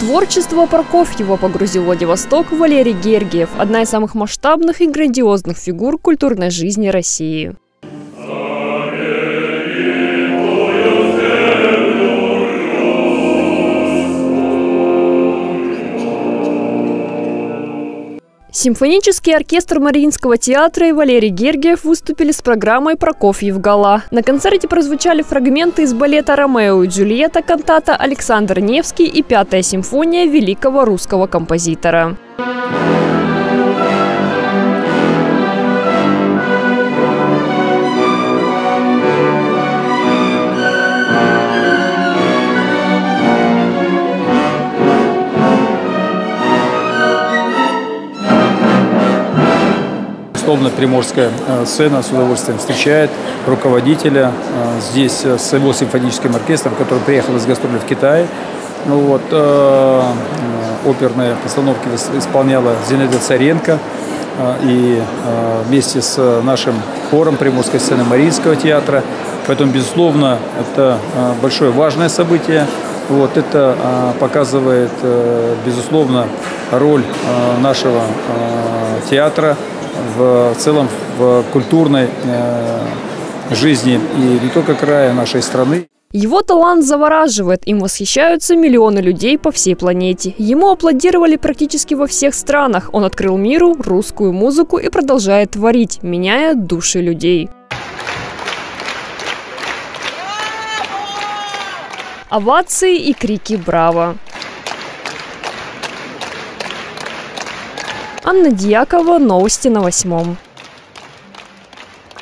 творчество Прокофьева погрузил Владивосток Валерий Гергиев, одна из самых масштабных и грандиозных фигур культурной жизни России. Симфонический оркестр Мариинского театра и Валерий Гергиев выступили с программой «Прокофьев Гала». На концерте прозвучали фрагменты из балета «Ромео и Джульетта» кантата Александр Невский и пятая симфония великого русского композитора. Безусловно, приморская э, сцена с удовольствием встречает руководителя э, здесь э, с его симфоническим оркестром, который приехал из гастроли в Китай. Ну вот, э, оперные постановки исполняла Зинаида Царенко. И вместе с нашим хором Приморской сцены Мариинского театра. Поэтому, безусловно, это большое важное событие. Вот это показывает, безусловно, роль нашего театра в целом в культурной э, жизни и не только края нашей страны. Его талант завораживает, им восхищаются миллионы людей по всей планете. Ему аплодировали практически во всех странах. Он открыл миру русскую музыку и продолжает творить, меняя души людей. Овации и крики «Браво!». Анна Дьякова, новости на восьмом.